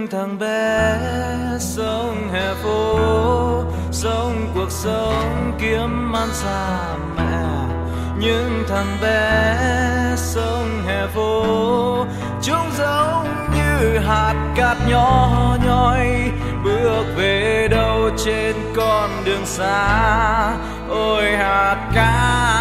những thằng bé sống hè phố, sống cuộc sống kiếm ăn xa mẹ. Những thằng bé sống hè phố, chúng giống như hạt cát nhỏ nhoi, bước về đâu trên con đường xa. Ôi, hạt cát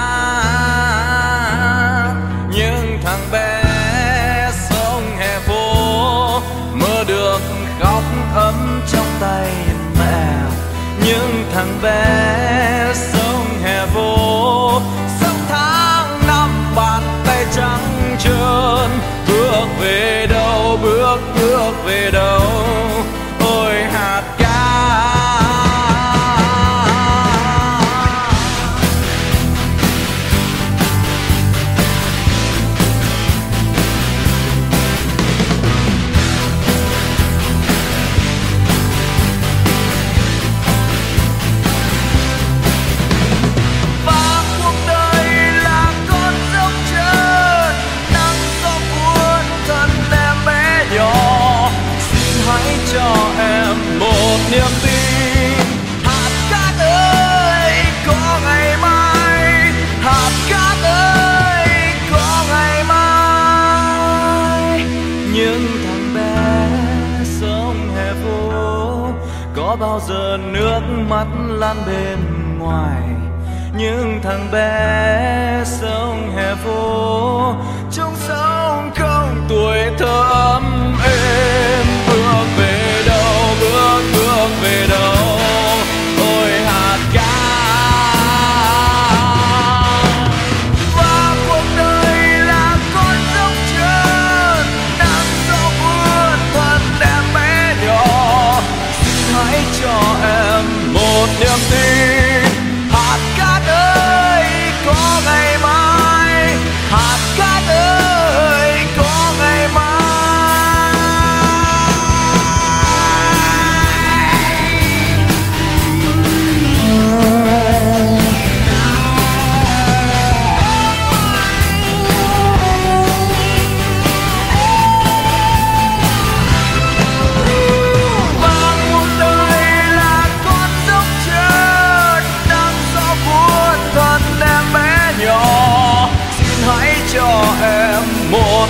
bé sông hè vô. Sông tháng năm, bàn tay trắng trơn, bước về đâu, bước bước về đâu? Có bao giờ nước mắt lan bên ngoài. Những thằng bé sống hè phố, chúng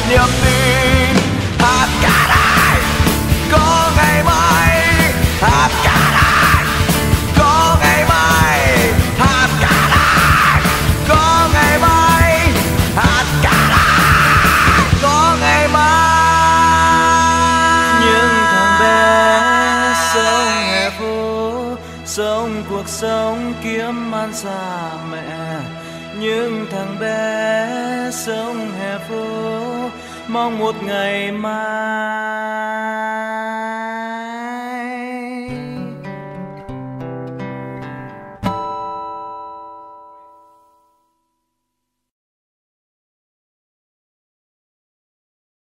niềm tin. Hạt cát đây có ngày mai. Hạt cát đây có ngày mai. Hạt cát đây có ngày mai. Hạt cát đây có ngày mai. Những thằng bé sống hè phố sống cuộc sống kiếm ăn xa mẹ những thằng bé sống hè phố mong một ngày mai.